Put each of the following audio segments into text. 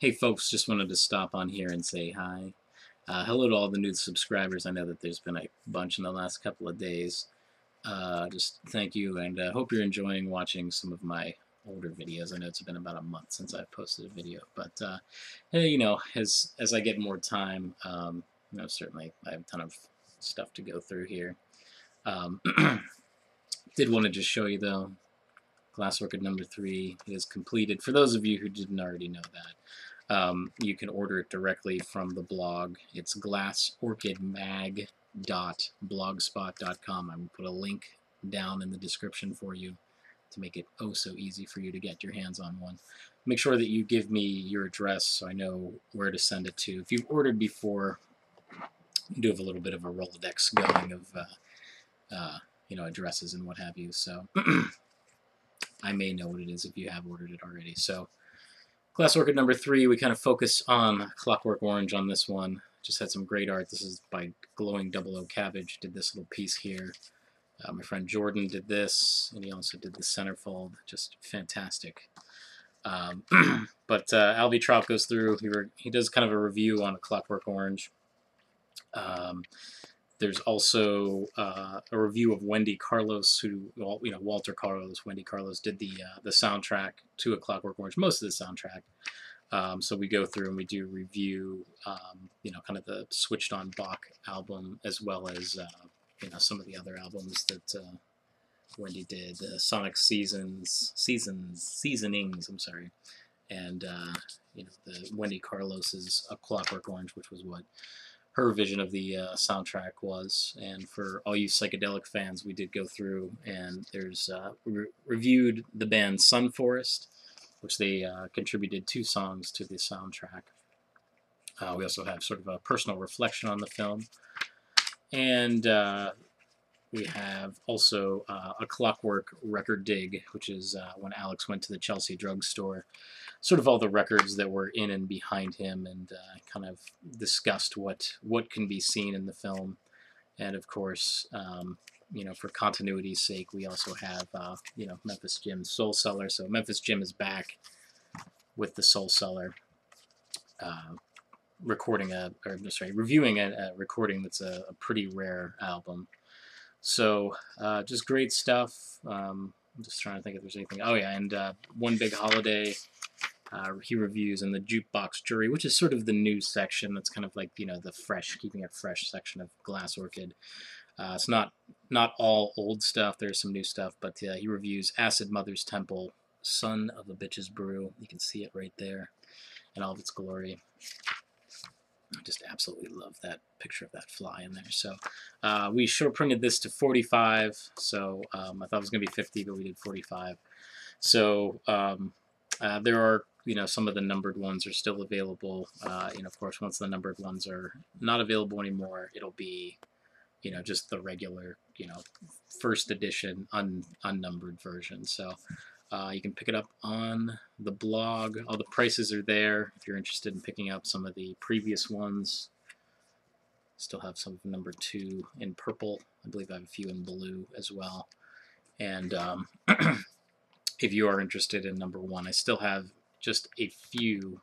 Hey folks, just wanted to stop on here and say hi. Uh, hello to all the new subscribers. I know that there's been a bunch in the last couple of days. Uh, just thank you and uh, hope you're enjoying watching some of my older videos. I know it's been about a month since I've posted a video, but uh, you know, as as I get more time, um, you know, certainly I have a ton of stuff to go through here. Um, did want to just show you though, Glass Orchid number three is completed. For those of you who didn't already know that, um, you can order it directly from the blog. It's glassorchidmag.blogspot.com. Going to put a link down in the description for you to make it oh so easy for you to get your hands on one. Make sure that you give me your address so I know where to send it to. If you've ordered before, you do have a little bit of a Rolodex going of uh, uh, you know addresses and what have you. So I may know what it is if you have ordered it already. So Glass Orchid number three, we kind of focus on Clockwork Orange on this one. Just had some great art. This is by Glowing Double O Cabbage. Did this little piece here. Uh, my friend Jordan did this, and he also did the centerfold. Just fantastic. Um, but uh, Albie Trop goes through. He, he does kind of a review on Clockwork Orange. Um, there's also uh, a review of Wendy Carlos, who you know Walter Carlos, Wendy Carlos did the uh, the soundtrack to A Clockwork Orange, most of the soundtrack. Um, so we go through and we do review, um, you know, kind of the Switched on Bach album as well as uh, you know some of the other albums that uh, Wendy did, the Sonic Seasons, Seasons, Seasonings. I'm sorry, and uh, you know the Wendy Carlos's A Clockwork Orange, which was what her vision of the uh, soundtrack was. And for all you psychedelic fans, we did go through and there's uh, re reviewed the band Sun Forest, which they uh, contributed two songs to the soundtrack. Uh, we also have sort of a personal reflection on the film. And uh, we have also uh, a Clockwork record dig, which is when Alex went to the Chelsea drugstore. Sort of all the records that were in and behind him and uh, kind of discussed what what can be seen in the film. And of course um, you know for continuity's sake we also have uh, you know Memphis Jim's Soul Cellar. So Memphis Jim is back with the Soul Cellar uh, recording a or sorry reviewing a, a recording that's a, a, pretty rare album so uh, just great stuff um, I'm just trying to think if there's anything oh yeah and uh, one big holiday uh, he reviews in the jukebox jury, which is sort of the news section. That's kind of like you know the fresh, keeping it fresh section of Glass Orchid. Uh, it's not not all old stuff. There's some new stuff, but uh, he reviews Acid Mother's Temple, Son of a Bitch's Brew. You can see it right there in all of its glory. I just absolutely love that picture of that fly in there. So uh, we short printed this to 45. So um, I thought it was going to be 50, but we did 45. So um, uh, there are you know some of the numbered ones are still available uh, and of course once the numbered ones are not available anymore it'll be you know just the regular you know first edition un, unnumbered version so uh, you can pick it up on the blog all the prices are there if you're interested in picking up some of the previous ones still have some number two in purple I believe I have a few in blue as well and um, if you are interested in number one I still have just a few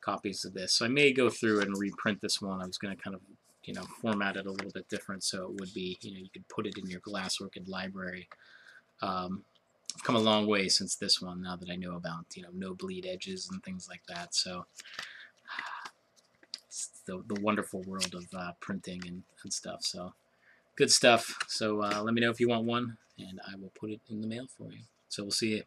copies of this. So I may go through and reprint this one. I was going to kind of, you know, format it a little bit different so it would be, you know, you could put it in your Glass Orchid library. Um, I've come a long way since this one now that I know about, you know, no bleed edges and things like that. So the, the wonderful world of uh, printing and, and stuff. So good stuff. So uh, let me know if you want one and I will put it in the mail for you. So we'll see you.